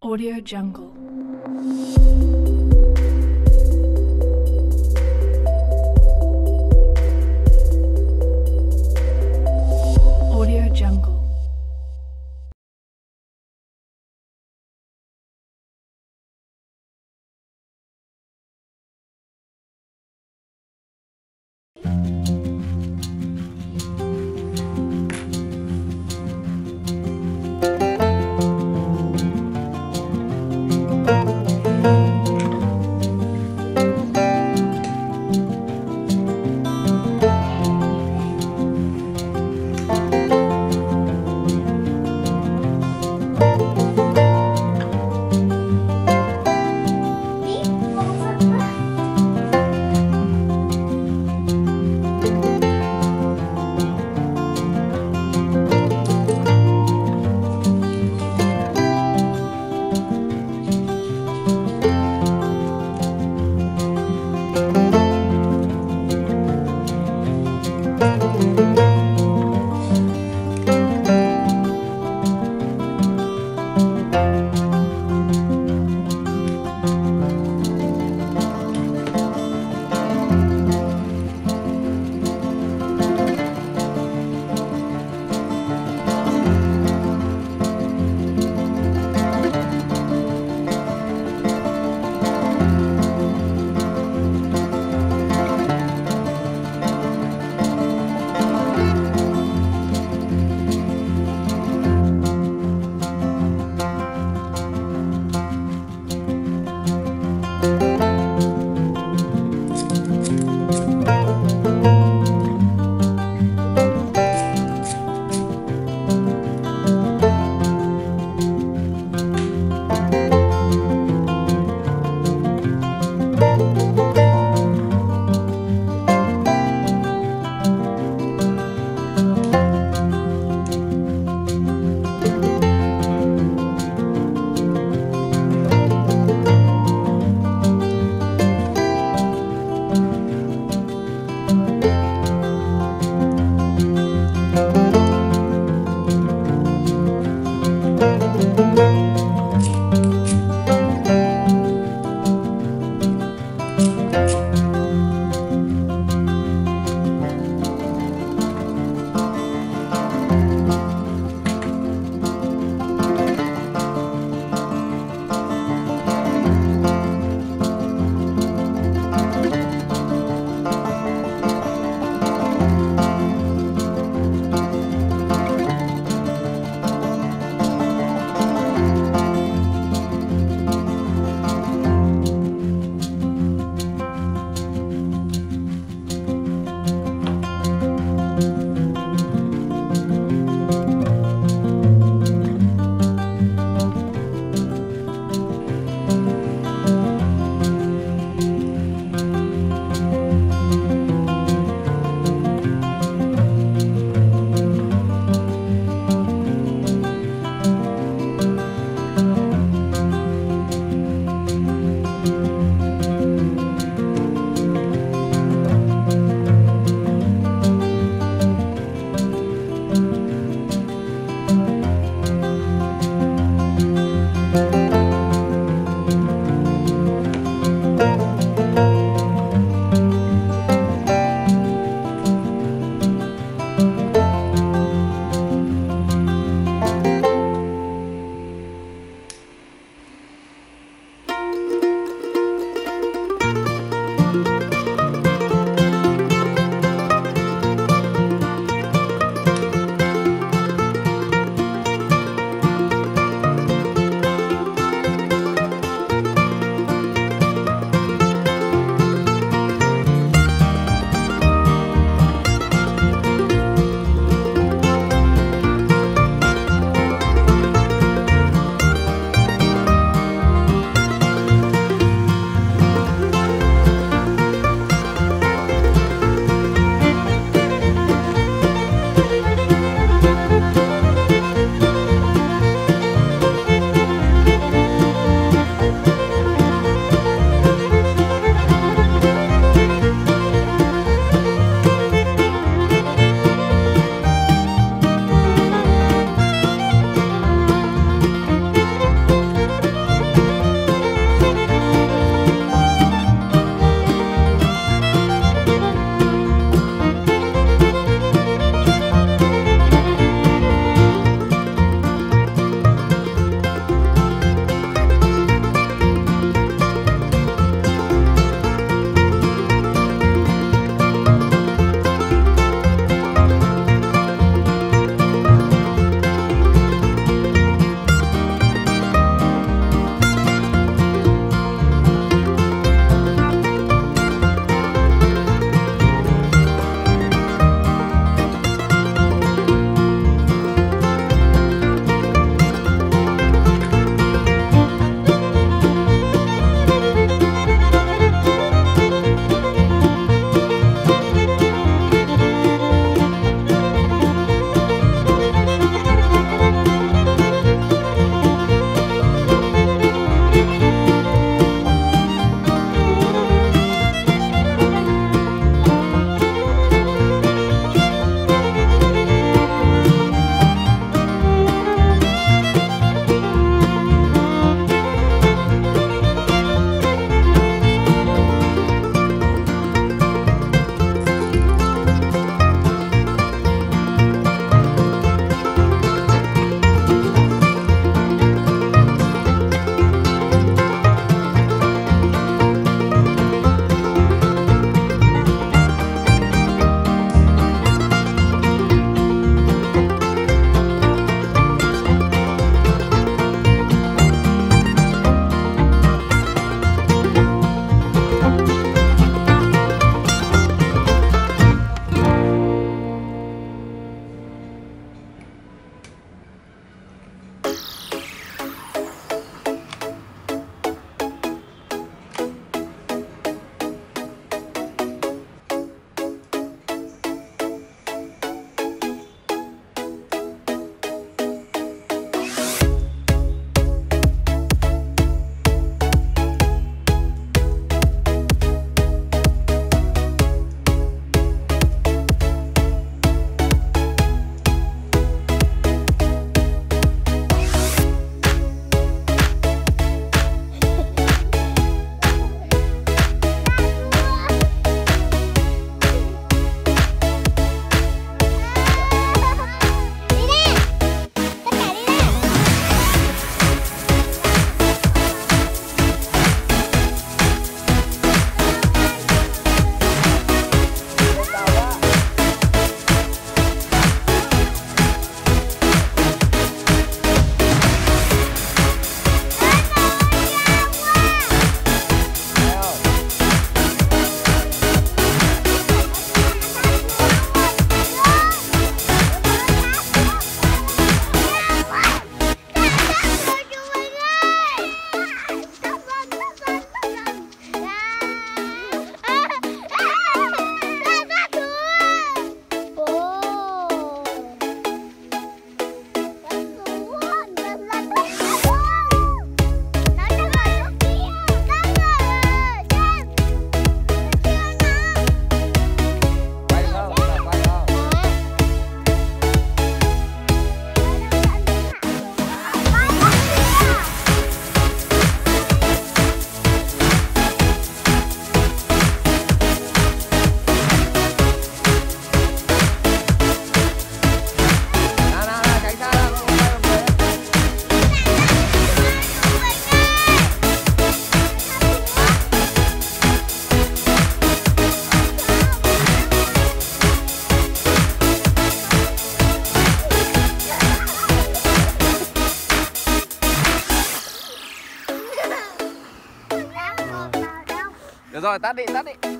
Audio Jungle. tadi tadi